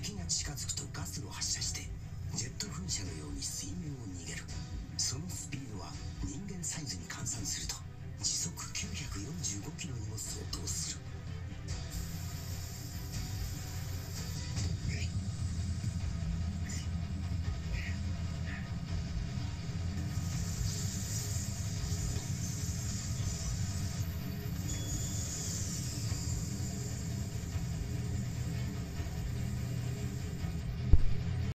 敵が近づくとガスを発射してジェット噴射のように